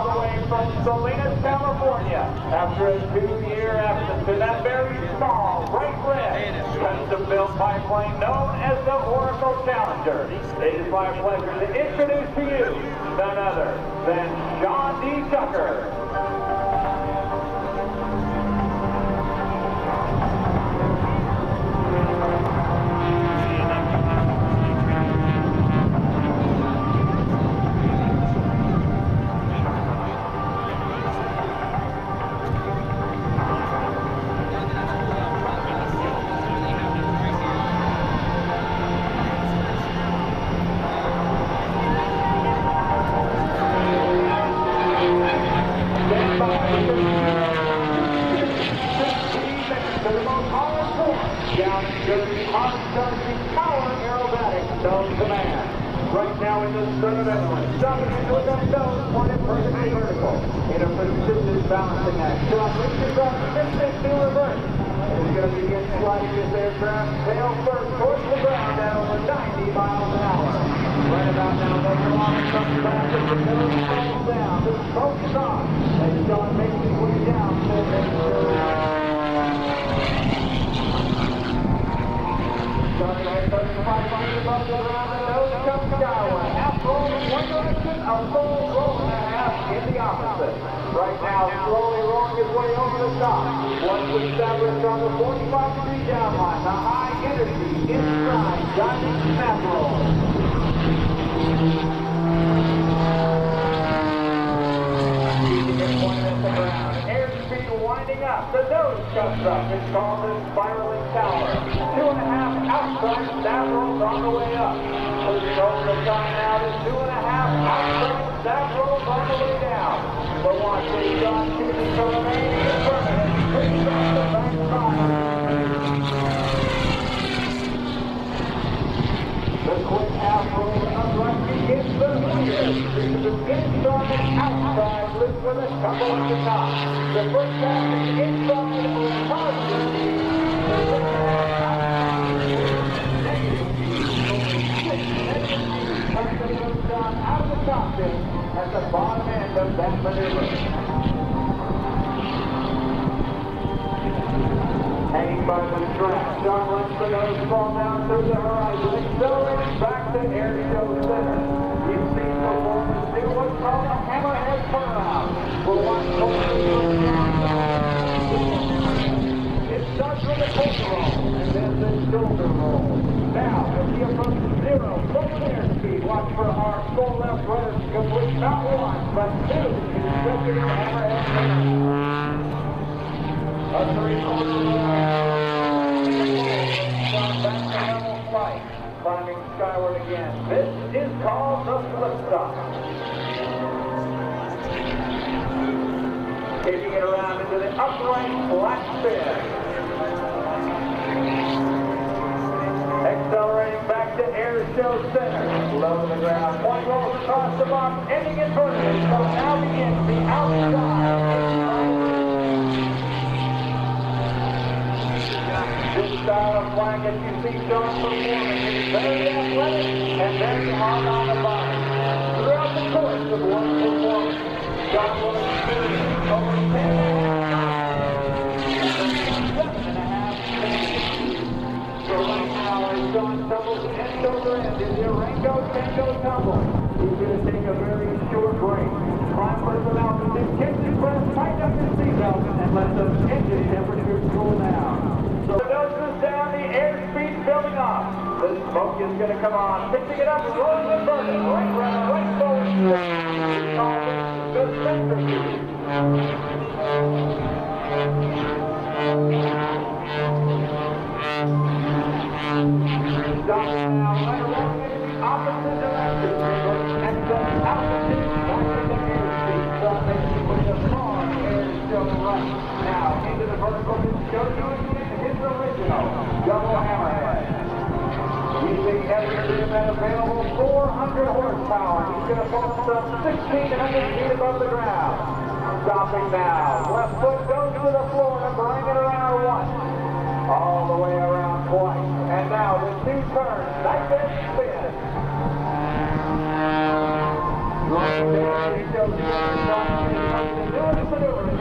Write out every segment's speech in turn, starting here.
away from Salinas, California, after a two-year absence in that very small, bright red, custom-built biplane known as the Oracle Challenger. It is my pleasure to introduce to you none other than Sean D. Tucker. Stand by for 16 minutes to the down charging power aerobatics known to. Right now in the stern of Italy, stopping into a dumb nose pointed perfectly vertical in a precision balancing act. Sean reaches up, gets it to reverse. And going to begin sliding this aircraft tail first towards the ground at over 90 miles an hour. Right about now, Major as the nose falls down. The on. And Sean makes his way down to the Starting at 3,500 above the ground, the nose comes skyward. Half roll in one direction, a full roll and a half in the opposite. The top. Once established on the 45 degree down line, the high energy inside diving snap roll. Keeping it pointed at the ground. Airspeed winding up. The nose comes up. It's called the spiraling tower. Two and a half outside rolls on the way up. Pushing over the top now two and a half outside rolls on the way down. But watch this Sean choosing to remain in permanent. Pushes off the back. The quick half roll upright begins the leader. The begin started outside, lift with a couple at the top. The first half is inside or positive. The second half Something goes down out of the cockpit at the bottom end of that maneuver. Hanging by the strap, Sean the fall down through the horizon, accelerating back to air show center. You've seen performers do what's called a hammerhead turnaround. We'll watch It starts with a poker roll, and then the shoulder roll. Now, as he approaches zero, forward airspeed, watch for our full left rudder to complete not one, but two consecutive hammerhead turnarounds. A three-quarter back to level flight. Climbing skyward again. This is called flip. Taking it around into the upright flat spin. Accelerating back to air show center. Low to the ground. Point rolls across the box, ending in vertical. So now begins the outside. This style of flying that you see Sean performing is very athletic and very hard on the body. Throughout the course of one performance, Sean will experience over 10 and a half seven and a half minutes. So right now, as Sean tumbles end over end in the Rango Tango tumble, he's going to take a very short break. Climb for some altitude, catch his breath, tighten up your seatbelt, and let those engine temperatures cool down. So the nose is down, the airspeed building up. The smoke is going to come on, picking it up, rolling and burning, right round, right forward. Now, into the vertical, you again his original double. Trim and available 400 horsepower. He's going to fall some 1,600 feet above the ground. Stopping now. Left foot goes to the floor to bring it around once. All the way around twice. And now the two turns. Nice and spin. Rolling down, he shows side, and he's doing maneuver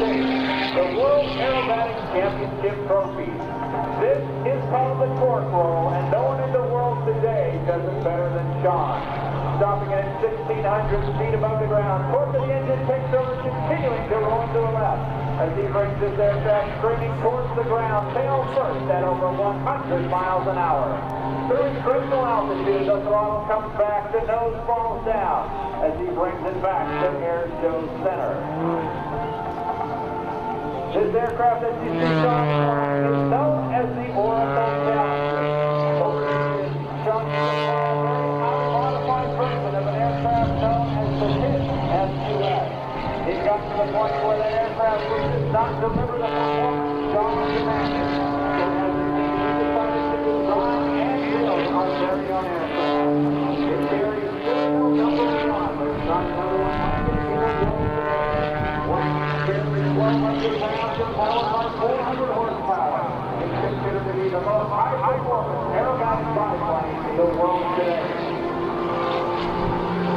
States the World Aerobatics Championship Trophy. This is called the torque roll, and no one in the world today does it better than Sean. Stopping at 1,600 feet above the ground, torque of the engine takes over, continuing to roll to the left as he brings his aircraft screaming towards the ground, tail first at over 100 miles an hour. Through critical altitude, the throttle comes back, the nose falls down as he brings it back to air show center. This aircraft that you see flying is known as the Oracle unmodified version of an aircraft known as the Pitts S2S. It got to the point where the aircraft was the design and build our very own aircraft. It carries serial number one. There's not another one like it in the world today. One carries 1,200 pounds and powered by 400 horsepower. It's considered to be the most high-performance aerobatic biplane in the world today.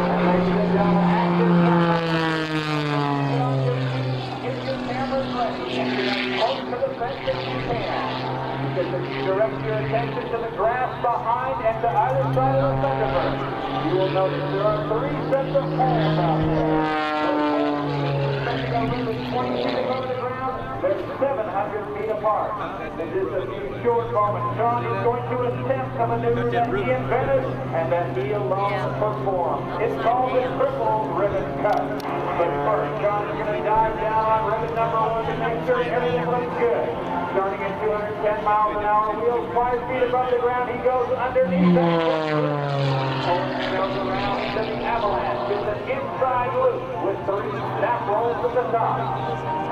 And ladies and gentlemen, action time. Get your cameras ready and get as close to the fence as you can. Because if you direct your attention to the grass behind and to either side of the Thunderbird, you will notice there are three sets of poles out there. Poles, extending a 20 feet above the ground, they're 700 feet apart. This is a few short moments, Sean is going to attempt a maneuver that he invented and that he alone performed. It's called the triple ribbon cut. But first, Sean is going to dive down on ribbon number one to make sure everything looks good. Starting at 210 miles an hour, wheels five feet above the ground, he goes underneath that and goes around to the avalanche. It's an inside loop with three snap rolls at the top.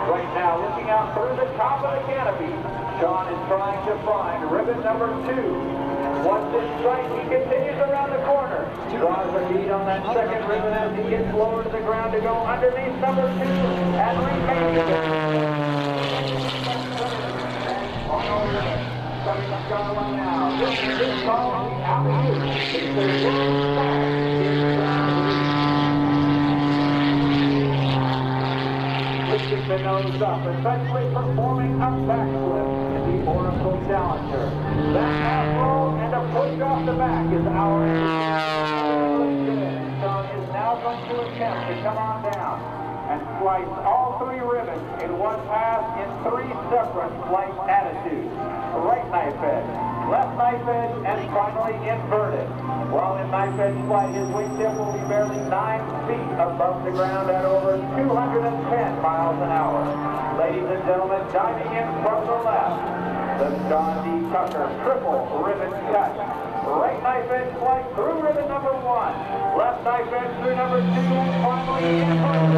Right now, looking out through the top of the canopy, Sean is trying to find ribbon number two. Once in sight, he continues around the corner. Draws the bead on that second ribbon as he gets lower to the ground to go underneath number two and remains on over. Coming up John one now. This is called the alley-oop. It's the world's fastest Lifting the nose up, performing a backflip in the Oracle Challenger. Half roll and a push off the back is our is now going to attempt to come on down and slice all three ribbons in one pass in three separate flight attitudes. Right knife edge, left knife edge, and finally inverted. While in knife edge flight, his wingtip will be barely 9 feet above the ground at over 210 miles an hour. Ladies and gentlemen, diving in from the left, the Sean D. Tucker triple ribbon cut. Right knife edge flight through ribbon number one. Left knife edge through number two, and finally inverted.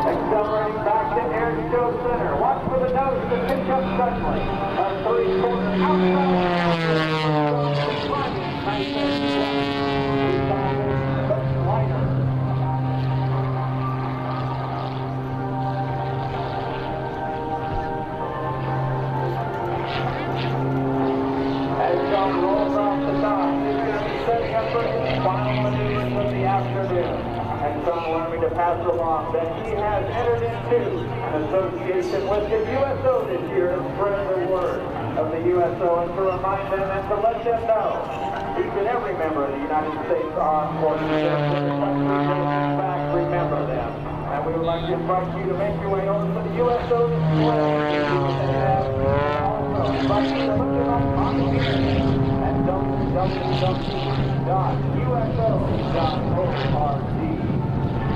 Accelerating back to Air Show Center. Up suddenly. A outside. Going to be setting up for his final maneuvers of the afternoon. And Sean wanted me to pass along that he has entered into an association with the USO this year to spread the word of the USO and to remind them and to let them know each and every member of the United States Armed Forces country goes remember them. And we would like to invite you to make your way over to the USO. Also, invite you to look them up on the internet at www.uso.org.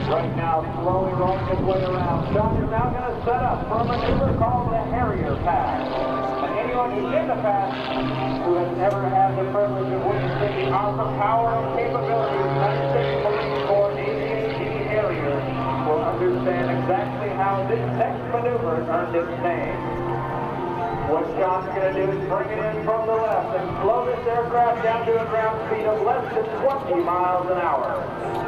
Right now, slowly rolling his way around. Sean is now going to set up for a maneuver called the Harrier Pass. And anyone who's in the pass who has never had the privilege of witnessing the awesome power and capability of the United States Marine Corps AT-AT Harrier will understand exactly how this next maneuver earned its name. What Sean's going to do is bring it in from the left and slow this aircraft down to a ground speed of less than 20 miles an hour.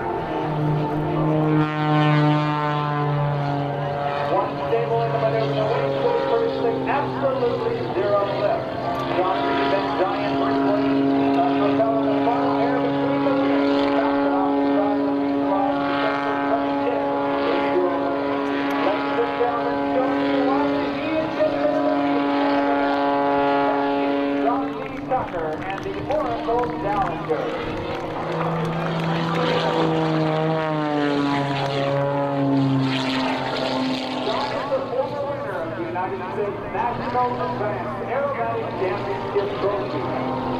Advanced Aerobatic Championship Trophy.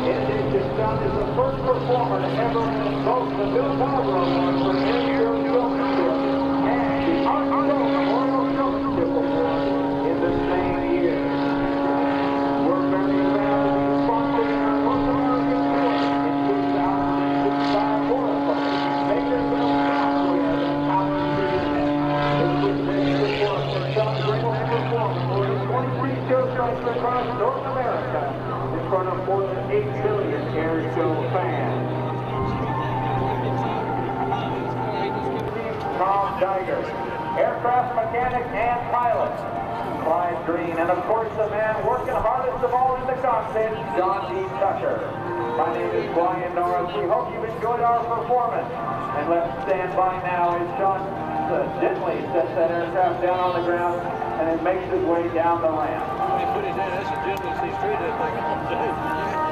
In addition, Sean is the first performer to ever win both the Bill Barber Award for Air Showmanship and the Art Scholl Memorial Showmanship Award in the same year. We're very proud to be sponsoring our North American tour in 2006 by Oracle, Bakersville Software, and Power Studios. This was made before for John Grable to perform for his 23 show sites across North America in front of more than 8 million air show fans. Tom Geiger, aircraft mechanic and pilot. Clyde Green, and of course the man working hardest of all in the cockpit, Sean D. Tucker. My name is Brian Norris. We hope you've enjoyed our performance. And let's stand by now as Sean gently sets that aircraft down on the ground and then makes his way down the ramp. He put his head, that's a he's treated that thing all day.